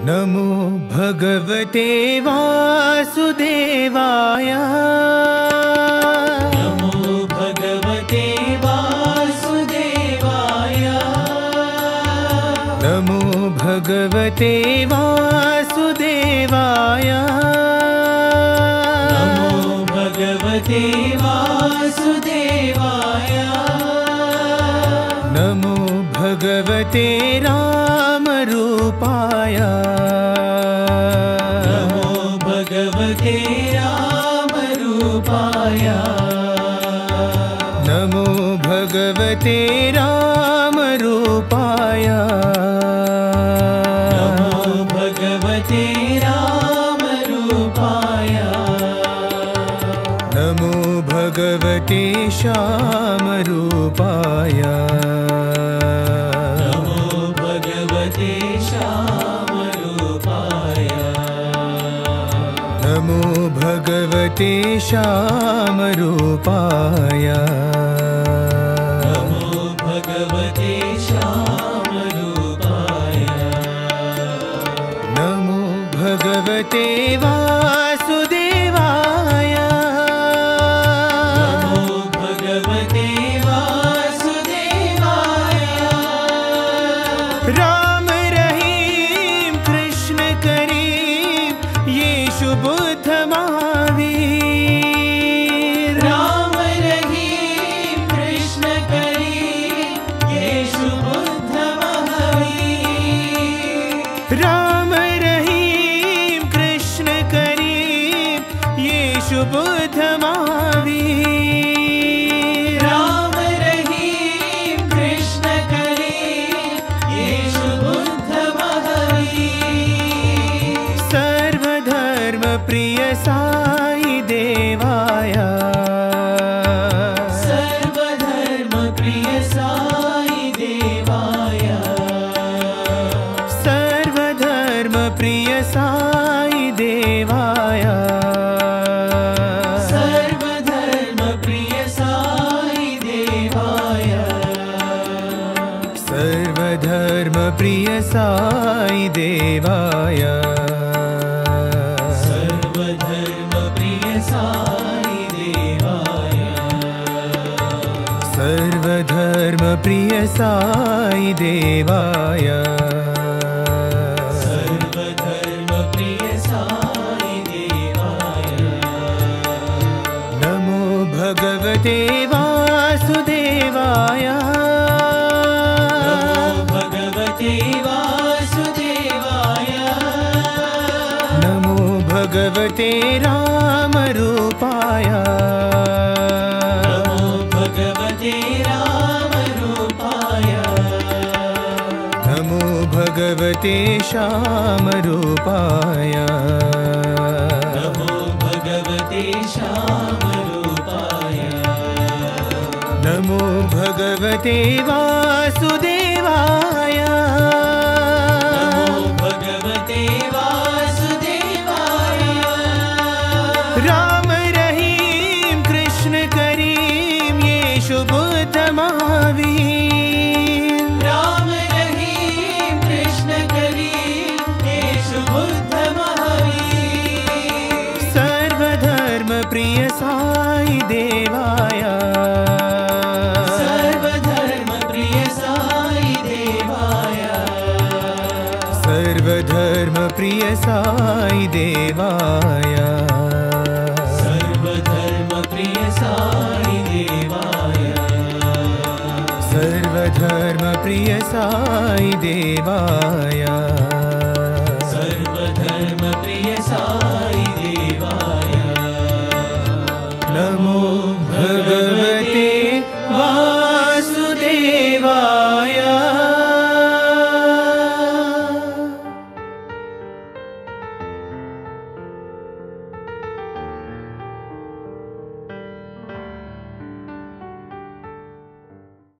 नमो भगवते वासुदेवाय। नमो भगवते वासुदेवाय। नमो भगवते वासुदेवाय। नमो भगवते वासुदेवाय। नमो भगवते रामरूपाय नमो भगवते रामरूपाय। नमो भगवते रामरूपाय। नमो भगवते रामरूपाय। नमो भगवते श्यामरूपाय श्यामरूपाय। नमो भगवते श्यामरूपाय। नमो भगवते वासुदेवाय बुद्धमी प्रिय साई देवाय। सर्वधर्म प्रिय साई देवाय। सर्वधर्म प्रिय साई देवाय। सर्वधर्म प्रिय साई देवाय। सर्वधर्म प्रिय साई देवाय। प्रिय साई देवाय। सर्वधर्म प्रिय साई देवाय। नमो भगवते वासुदेवाय। नमो भगवते वासुदेवाय। नमो भगवते रामरूपाय। भगवते श्यामरूपाय नमो भगवते श्यामरूपाय नमो भगवते वासुदेवाय। नमो भगवते वासुदेवाय। राम रहीम कृष्ण करीम येषु बुद्ध महावीर प्रिय साई देवाय। सर्वधर्म प्रिय साई देवाय। सर्वधर्म प्रिय साई देवाय। सर्वधर्म प्रिय साई देवाय। सर्वधर्म प्रिय साई देवाय।